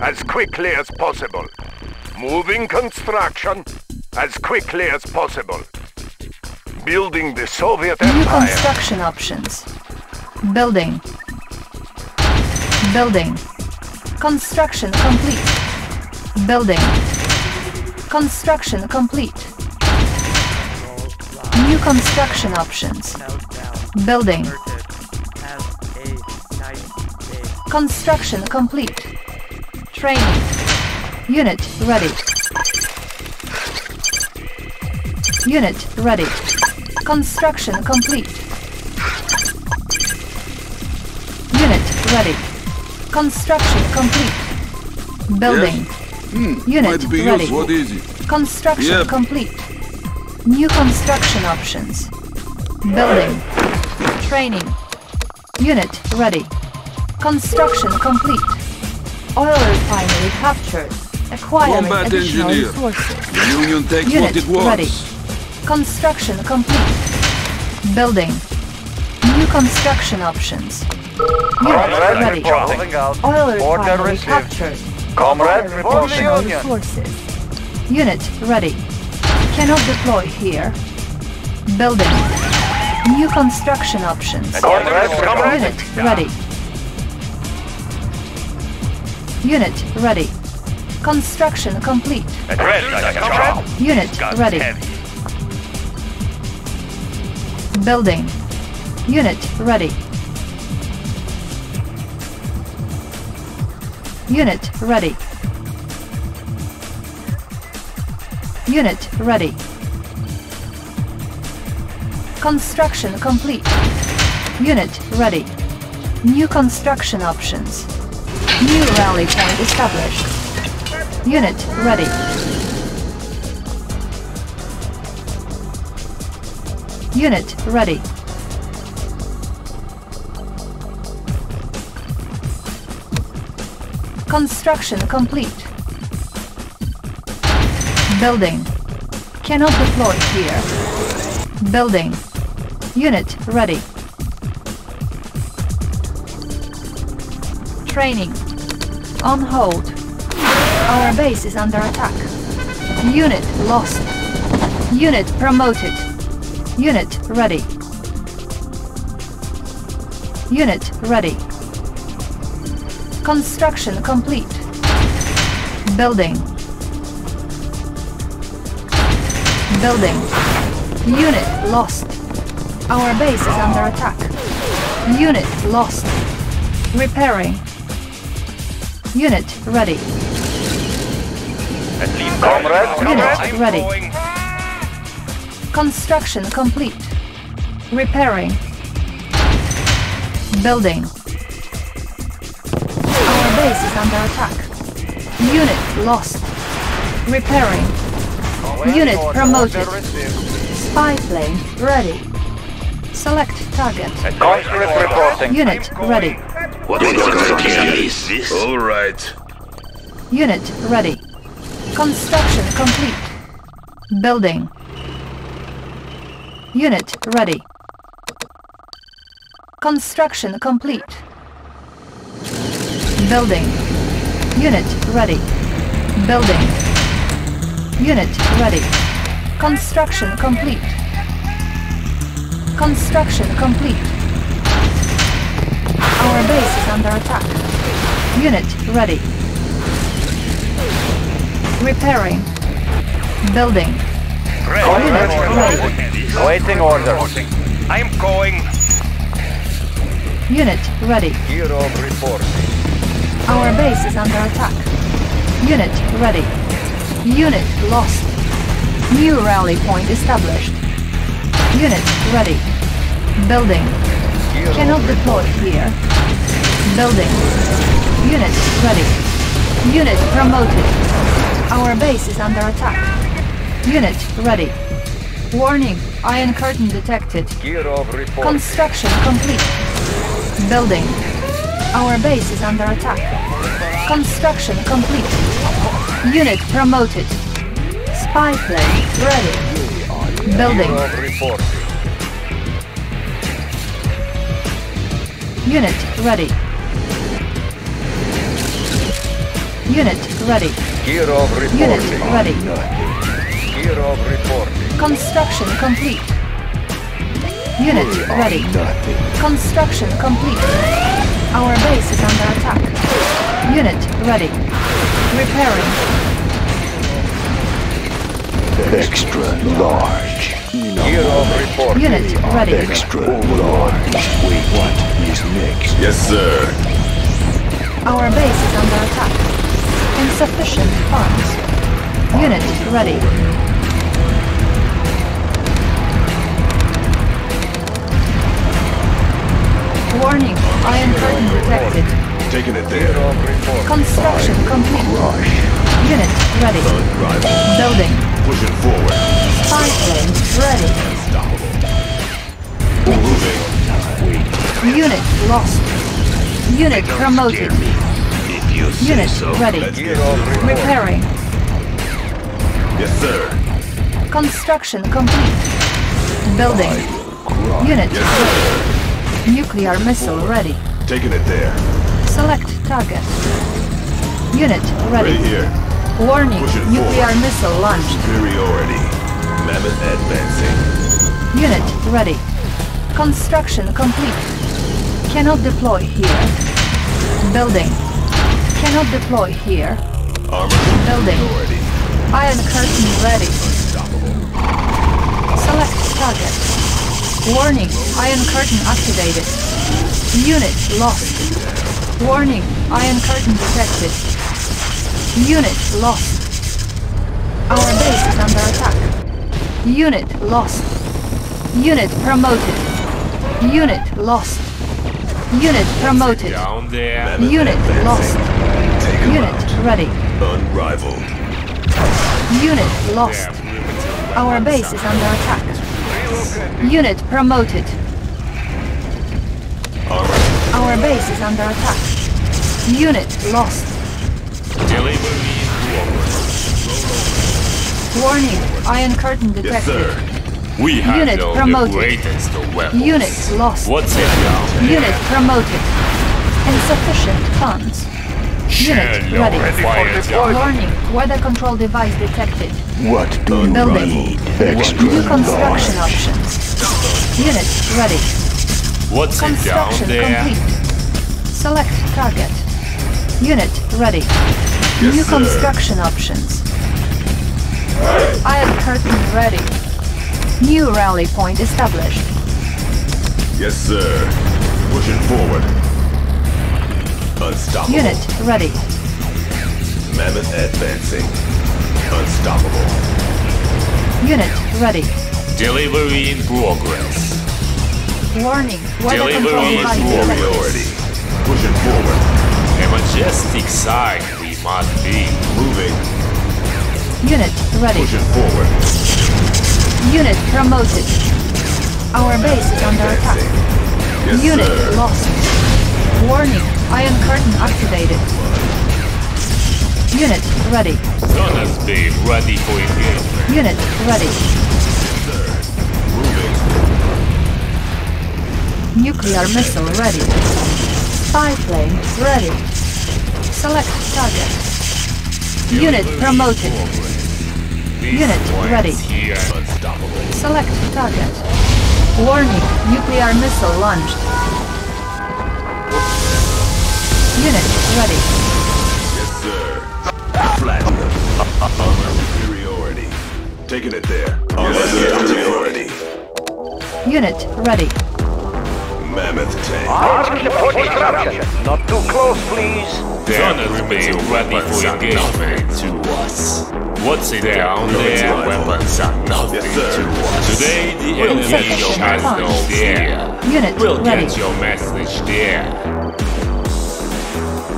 as quickly as possible. Moving construction as quickly as possible. Building the Soviet New Empire. construction options. Building. Building. Construction complete. Building. Construction complete. New construction options. Building. Construction complete. Training. Unit ready. Unit ready. Construction complete. Unit ready. Construction complete. Building. Hmm, Unit Might be ready. used. What is it? Construction Yep. complete. New construction options. Building. Training. Unit ready. Construction complete. Oil refinery captured. Acquiring Combat additional engineer. resources. The Union takes Unit what it wants. ready. Construction complete. Building. New construction options. Unit Comrade ready. reporting. Oil refinery received. captured. Comrade Acquiring for the additional Union. resources. Unit ready. Cannot deploy here. Building. New construction options. Comrade reporting. Unit ready. Unit ready. Construction complete. Ready, comrade. Unit ready. Building. Unit ready. Unit ready. Unit ready. Construction complete. Unit ready. New construction options. New rally point established. Unit ready. Unit ready. Construction complete. Building. Cannot deploy here. Building. Unit ready. Training. On hold. Our base is under attack. Unit lost. Unit promoted. Unit ready. Unit ready. Construction complete. Building. Building. Unit lost. Our base is under attack. Unit lost. Repairing. Unit ready. Unit ready. Construction complete. Repairing. Building. Our base is under attack. Unit lost. Repairing. Unit promoted. Spy plane ready. Select target. Conscript reporting. Unit ready. What kind of idea this? All right. Unit ready. Construction complete. Building. Unit ready. Construction complete. Building. Unit ready. Building. Unit ready. Construction complete. Construction complete. Our base is under attack. Unit ready. Repairing. Building. Unit ready. Awaiting orders. I'm going. Unit ready. Hero reporting. Our base is under attack. Unit ready. Unit lost. New rally point established. Unit ready. Building. Cannot deploy here. Building. Unit ready. Unit promoted. Our base is under attack. Unit ready. Warning, Iron Curtain detected. Construction complete. Building. Our base is under attack. Construction complete. Unit promoted. Spy plane ready. Building. Unit ready. Unit ready. Kirov Unit reporting. ready. Kirov reporting. Construction complete. Unit ready. Construction complete. Our base is under attack. Unit ready. Repairing. Extra large. Kirov reporting. Unit ready. Extra large. Wait, what is next? Yes, sir. Our base is under attack. Insufficient funds. Unit ready. Warning, iron curtain detected. Taking it there. Construction complete. Rush. Unit ready. Building. Pushing forward. Plane ready. Moving. Unit lost. Unit promoted. Unit so. ready. Let's get Kirov to Repairing. Yes, sir. Construction complete. Building. Unit Yes, ready. Nuclear missile ready. Taking it there. Select target. Unit ready. Ready here. Warning, nuclear forward. missile launched. Superiority. Mammoth advancing. Unit ready. Construction complete. Cannot deploy here. Building. Cannot deploy here. Armor Building. Iron curtain ready. Select target. Warning, iron curtain activated. Unit lost. Warning, iron curtain detected. Unit lost. Our base is under attack. Unit lost. Unit promoted. Unit lost. Unit promoted. Down there. Unit lost. Take 'em Unit out. ready. Unrivaled. Unit lost. Our base is under attack. Unit promoted. Armor. Our base is under attack. Unit lost. Delivery Warning, iron curtain Yes, detected. sir. We have Unit the promoted. greatest. Unit lost. What's it down there? Unit promoted. Insufficient funds. Unit Hello, ready. Fire down. Warning, weather control device detected. What do you Building. need? Extra New construction large. options. Unit ready. What's it down Construction there? complete. Select target. Unit ready. Yes, New sir. construction options. Iron curtain ready. New rally point established. Yes, sir. Pushing forward. Unstoppable. Unit ready. Mammoth advancing. Unstoppable. Unit ready. Delivery in progress. Warning, weather control Delivery device is detected. Superiority. Pushing forward. A majestic sight we must be. Moving. Unit ready. Pushing forward. Unit promoted. Our base is under attack. Yes, Unit sir. lost. Warning, iron curtain activated. Unit ready. Zonas be ready for engagement. Unit ready. Nuclear missile ready. Spy plane ready. Select target. Unit promoted. Unit ready. Select target. Warning, nuclear missile launched. Unit ready. Yes, sir. Flatten them. Armor superiority. Taking it there. Armor superiority. Unit ready. Mammoth tank. Arms support disruption. Not too close, please. Zonas be ready for engagement. to us. What's it down there? rival. Weapons are nothing Yes, to us. Today the We'll enemy has no fear. Unit We'll ready. get your message there.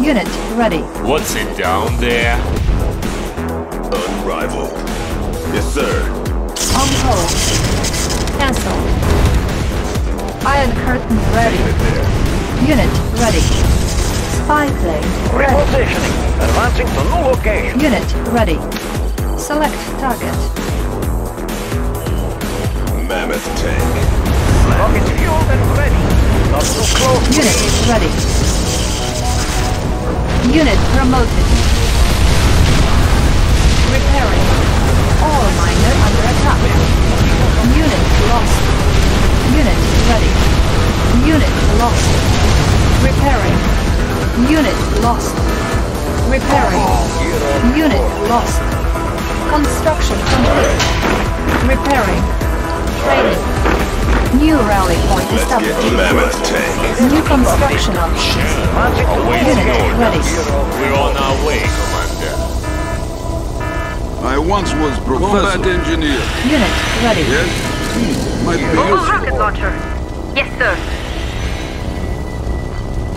Unit ready. What's it down there? Unrivaled. Yes, sir. On hold. Cancel. Iron curtain ready. Taking. Unit ready. Spy plane ready. Repositioning. Advancing to new location. Unit ready. Select target. Mammoth tank. Rockets fueled and ready. Not too close, Unit ready. Unit promoted. Repairing. All miner under attack. Unit lost. Unit ready. Unit lost. Repairing. Unit lost. Repairing. Unit lost. Construction complete. Repairing. Training. New rally point established. Mammoth tank. New construction options. Unit ready. We're on our way, Commander. I once was combat engineer. Unit ready. Yes? Might Mobile rocket launcher. Yes, sir.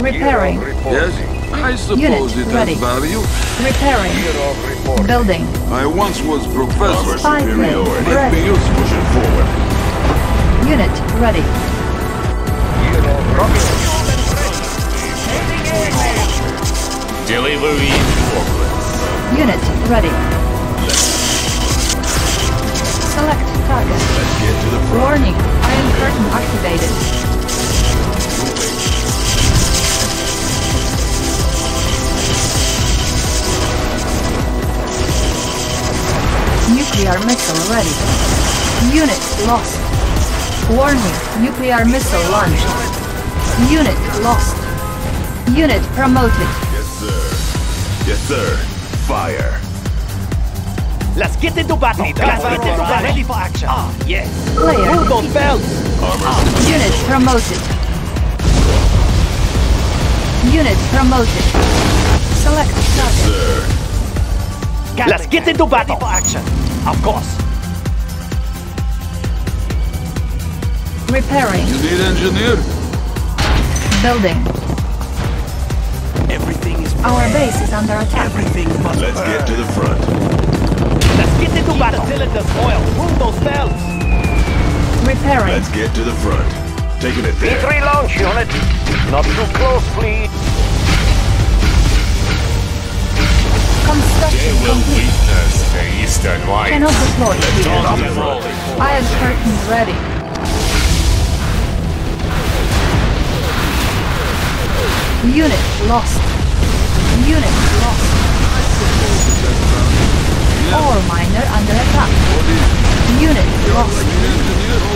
Repairing. Yes? I suppose Unit it ready. has value. Repairing. Building. I once was professor. Spy plane Might be ready. useful. Pushing forward. Unit ready. Delivery in progress. Unit ready. Select target. Let's get to the front. Warning. Iron curtain activated. Nuclear missile ready. Unit lost. Warning. Nuclear missile launched. Unit lost. Unit promoted. Yes, sir. Yes, sir. Fire. Let's get into battle. Let's get into battle. Ready for action. Ah, yes. Player Move those bells. Unit promoted. Unit promoted. Select target. Sir. Let's get into battle. For action. Of course. Repairing. You need engineer? Building. Everything is Our base is under attack. everything must Let's burn. get to the front. Let's get into battle. Cylinders oil. Move those bells. Repairing. Let's get to the front. Taking it there. V3 launch unit. Not too close, please. Construction complete. witness the Eastern Lights. Cannot deploy here. Drop them rolling. Iron curtains ready. Unit lost. Unit lost. All miner under attack. Unit lost.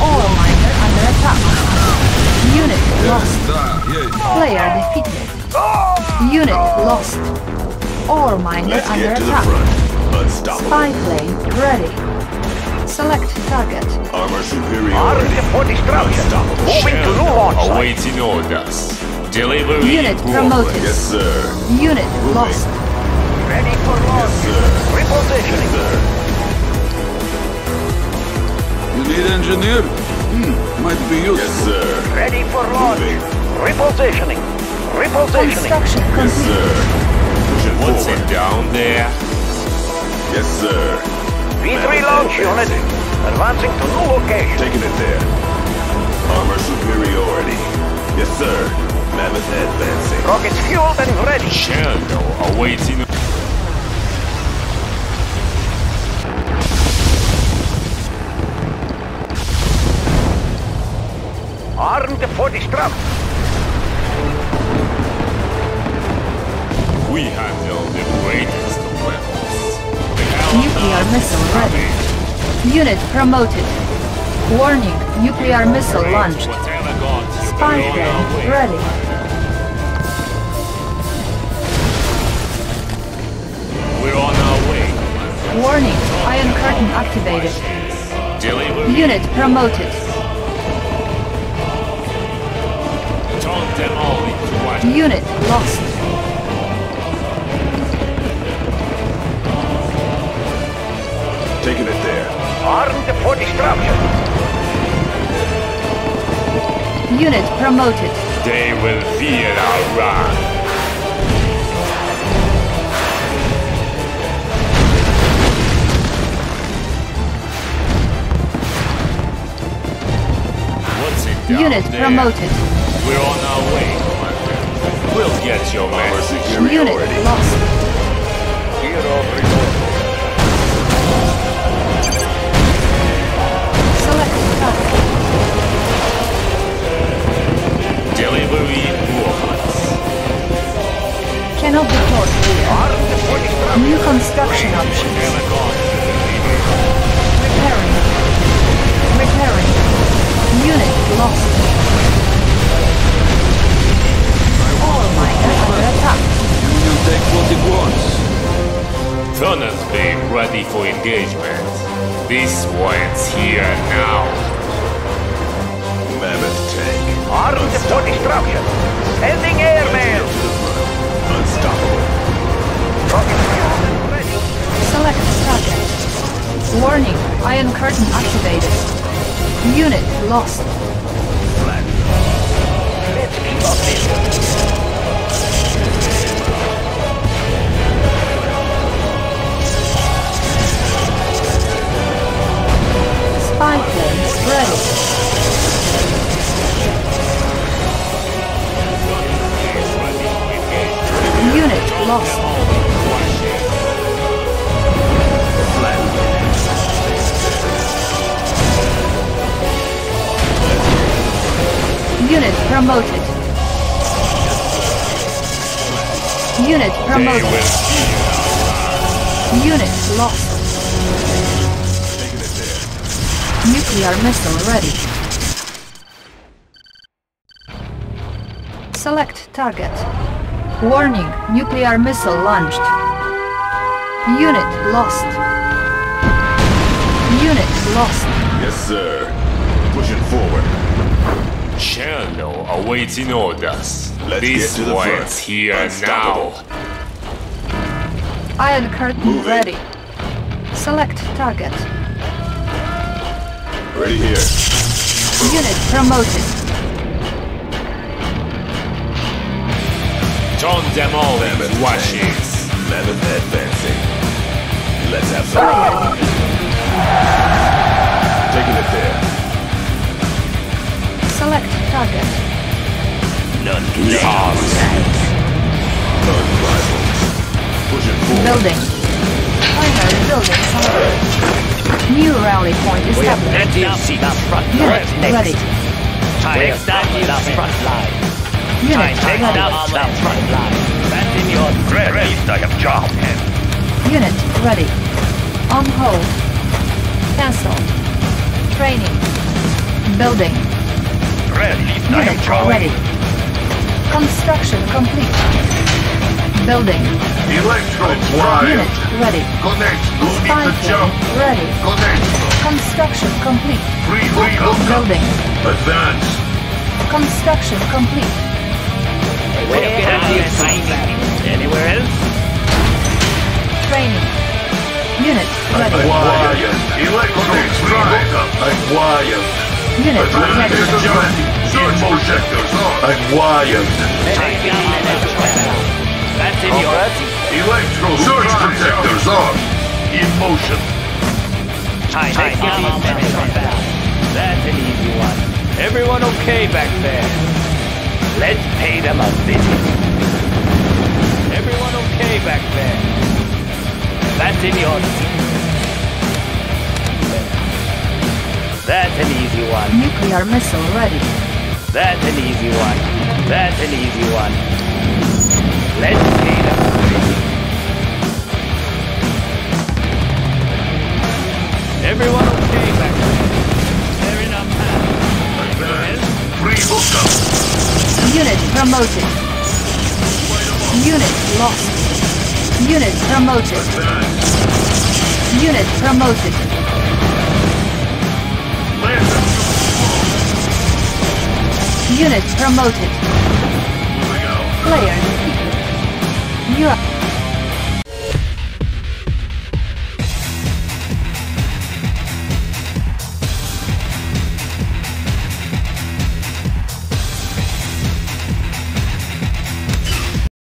All miner under attack. Unit lost. Player defeated. Unit lost. All miner Let's under get to the attack. front. Unstoppable. Spy plane ready. Select target. Armor superiority. for destruction. Unstoppable. Moving to new launch site. Awaiting orders. Delivery Unit in promoted. Yes, sir. Unit lost. Ready for launch. sir. Repositioning. Sir. You need engineer? Hmm, might be useful. Yes, sir. Ready for launch. Moving. Repositioning. Repositioning. Construction Yes, complete. sir. Pushing What's forward. it down there? Yes, sir. V3 launch unit. Advancing to new location. Taking it there. Armor superiority. Yes, sir. Mammoth advancing. Rockets fueled and ready. Shadow awaiting. Armed for destruction. We handle the greatest of weapons. Nuclear missile ready. Unit promoted. Warning. Nuclear missile launched. Spy we're on our plane ready. We're on our way. Warning. Iron curtain activated. Delivery. Unit promoted. Turn them all into one. Unit lost. Armed for destruction. Unit promoted. They will fear our wrath. What's it down Unit there? promoted. We're on our way, Commander. We'll get your Armor message. Unit superiority. lost. Delivery in progress. Cannot deploy here. Armed for destruction. New construction options. Repairing. Repairing. Unit lost. All miners under attack. Union take what it wants. Turnus being ready for engagement. This one's here now. Armed for destruction. Sending airmail. Unstoppable. Rocket fuel ready. Select target. Warning, Iron Curtain activated. Unit lost. Let's keep up this. Unit promoted. Unit lost. Nuclear missile ready. Select target. Warning, nuclear missile launched. Unit lost. Unit lost. Yes, sir. Pushing forward. Channel awaiting orders. Let's this get to the one's front. here Unstoppable. now. Iron curtain Moving. ready. Select target. Ready here. Unit promoted. Turn them all Mammoth into ashes. Mammoth advancing. Let's have some fun. Pushing forward. Building. Primary building. New rally point established. Front line. Unit ready. up, the front line. Your I have job. Unit ready. On hold. Cancel. Training. Building. Unit ready. Construction complete. Building. Electro Unit ready. Connect. No Spy plane ready. Connect. Construction complete. Free hookup. Building. Advance. Construction complete. Where have you seen Anywhere else? Training. Unit ready. Acquired. Electro hookup. Acquired. Unit ready. Search projectors on. Acquired. That's in your Electro search protectors on. In motion. time. That's an easy one. Everyone okay back there? Let's pay them a visit. Everyone okay back there? That's in your That's an easy one. Nuclear missile ready. That's an easy one. That's an easy one. Let's them a. Everyone okay back there? Fair enough, Advance. Free hookup. Unit promoted. Unit lost. Unit promoted. Advance. Unit promoted. Unit promoted. Player defeated. Are